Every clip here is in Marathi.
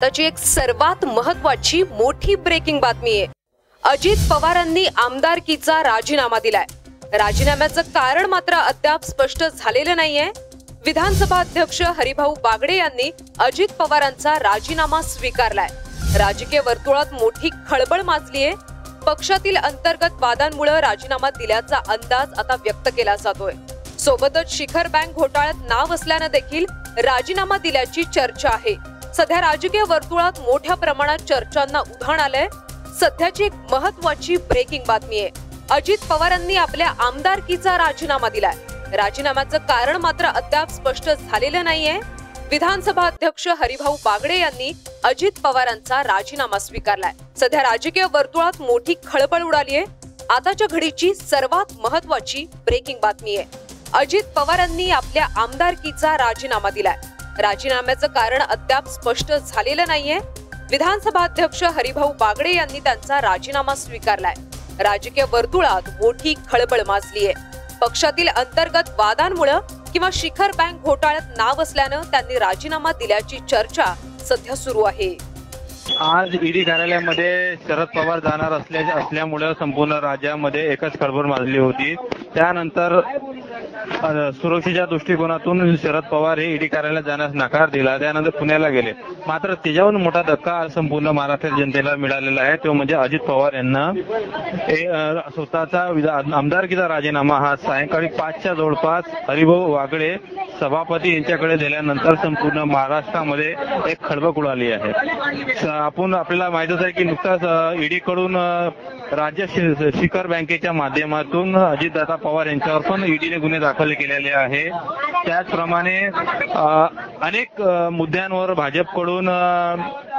त्याची एक सर्वात महत्वाची मोठी ब्रेकिंग बातमी आहे. अजित पवारांनी आमदारकीचा राजीनामा दिलाय. राजीनाम्याचं कारण मात्र अद्याप स्पष्ट झालेलं नाहीये. विधानसभा अध्यक्ष हरिभाऊ बागडे यांनी अजित पवारांचा राजीनामा स्वीकारलाय. राजकीय वर्तुळात मोठी खळबळ माजलीये. पक्षातील अंतर्गत वादांमुळे राजीनामा दिल्याचा अंदाज आता व्यक्त केला जातोय. सोबतच शिखर बँक घोटाळ्यात नाव असल्यानं देखील राजीनामा दिल्याची चर्चा आहे. सध्या राजकीय वर्तुळात मोठ्या प्रमाणात चर्चांना उधाण आलंय. सध्याची एक महत्वाची ब्रेकिंग बातमी आहे. अजित पवारांनी आपल्या आमदारकीचा राजीनामा दिलाय. राजीनाम्याचं कारण मात्र अद्याप स्पष्ट झालेलं नाहीये. विधानसभा अध्यक्ष हरिभाऊ बागडे यांनी अजित पवारांचा राजीनामा स्वीकारलाय. सध्या राजकीय वर्तुळात मोठी खळबळ उडाली आहे. आताच्या घडीची सर्वात महत्वाची ब्रेकिंग बातमी आहे. अजित पवारांनी आपल्या आमदारकीचा राजीनामा दिलाय. राजीनाम्याचं कारण अद्याप स्पष्ट झालेलं नाहीये. विधानसभा अध्यक्ष हरिभाऊ बागडे यांनी त्यांचा राजीनामा स्वीकारलाय. राजकीय वर्तुळात मोठी खळबळ माजलीये. पक्षातील अंतर्गत वादांमुळे किंवा शिखर बँक घोटाळ्यात नाव असल्यानं त्यांनी राजीनामा दिल्याची चर्चा सध्या सुरू आहे. आज ईडी कार्यालयामध्ये शरद पवार जाणार असल्या असल्यामुळे संपूर्ण राज्यामध्ये एकच खळबळ माजली होती. त्यानंतर सुरक्षेच्या दृष्टिकोनातून शरद पवार हे ईडी कार्यालयात जाण्यास नकार दिला. त्यानंतर पुण्याला गेले. मात्र त्याच्याहून मोठा धक्का आज संपूर्ण महाराष्ट्र जनतेला मिळालेला आहे. तो म्हणजे अजित पवार यांना. स्वतःचा आमदारकीचा राजीनामा हा सायंकाळी पाचच्या जवळपास हरिभाऊ वागळे सभापती यांच्याकडे दिल्यानंतर संपूर्ण महाराष्ट्रामध्ये एक खळबळ उडाली आहे. आपण आपल्याला माहितच आहे की नुकताच ईडी कडून राज्य शिखर बँकेच्या माध्यमातून अजितदादा पवार यांच्यावर पण ईडीने गुन्हे दाखल केलेले आहे. त्याचप्रमाणे अनेक मुद्द्यांवर भाजपकडून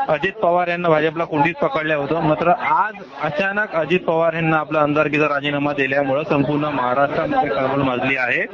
अजित पवार यांना भाजपला कोंडीत पकडल्या होतं. मात्र आज अचानक अजित पवार यांना आपला आमदारकीचा राजीनामा दिल्यामुळे संपूर्ण महाराष्ट्रामध्ये खळबळ माजली आहे.